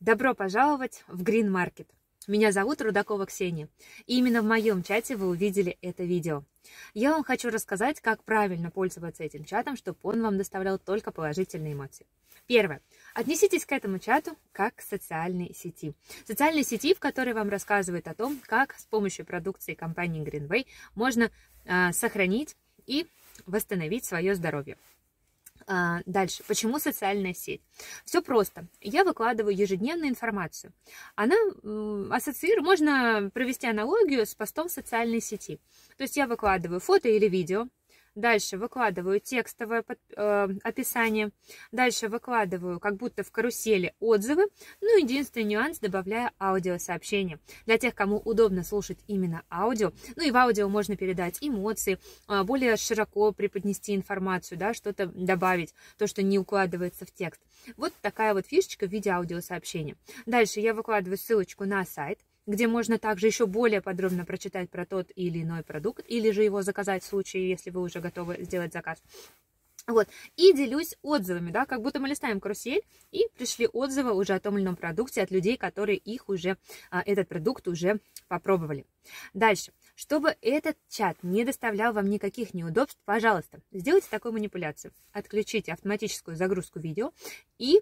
Добро пожаловать в Green Market. Меня зовут Рудакова Ксения, и именно в моем чате вы увидели это видео. Я вам хочу рассказать, как правильно пользоваться этим чатом, чтобы он вам доставлял только положительные эмоции. Первое. Отнеситесь к этому чату как к социальной сети. Социальной сети, в которой вам рассказывают о том, как с помощью продукции компании Greenway можно э, сохранить и восстановить свое здоровье. А, дальше. Почему социальная сеть? Все просто. Я выкладываю ежедневную информацию. Она ассоциирует, можно провести аналогию с постом в социальной сети. То есть я выкладываю фото или видео, Дальше выкладываю текстовое под, э, описание. Дальше выкладываю, как будто в карусели, отзывы. Ну, единственный нюанс, добавляю аудиосообщение. Для тех, кому удобно слушать именно аудио. Ну, и в аудио можно передать эмоции, э, более широко преподнести информацию, да, что-то добавить, то, что не укладывается в текст. Вот такая вот фишечка в виде аудиосообщения. Дальше я выкладываю ссылочку на сайт где можно также еще более подробно прочитать про тот или иной продукт, или же его заказать в случае, если вы уже готовы сделать заказ. Вот, и делюсь отзывами, да, как будто мы листаем карусель, и пришли отзывы уже о том или ином продукте от людей, которые их уже, а, этот продукт уже попробовали. Дальше, чтобы этот чат не доставлял вам никаких неудобств, пожалуйста, сделайте такую манипуляцию. Отключите автоматическую загрузку видео и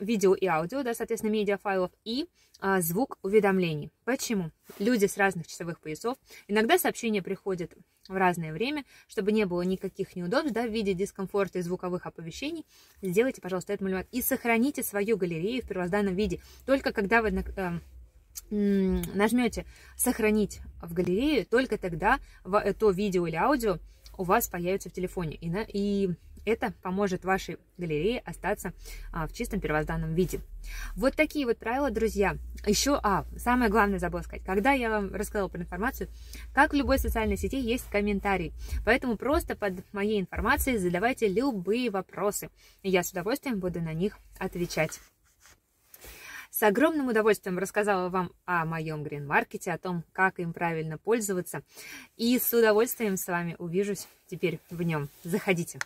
видео и аудио, да, соответственно, медиафайлов, и а, звук уведомлений. Почему? Люди с разных часовых поясов, иногда сообщения приходят в разное время, чтобы не было никаких неудобств, да, в виде дискомфорта и звуковых оповещений, сделайте, пожалуйста, это малювать и сохраните свою галерею в первозданном виде. Только когда вы э, нажмете «Сохранить в галерею», только тогда то видео или аудио у вас появится в телефоне. И, на, и это поможет вашей галерее остаться а, в чистом первозданном виде. Вот такие вот правила, друзья. Еще, а, самое главное забыла сказать. Когда я вам рассказала про информацию, как в любой социальной сети есть комментарий. Поэтому просто под моей информацией задавайте любые вопросы. И я с удовольствием буду на них отвечать. С огромным удовольствием рассказала вам о моем грин-маркете, о том, как им правильно пользоваться. И с удовольствием с вами увижусь теперь в нем. Заходите.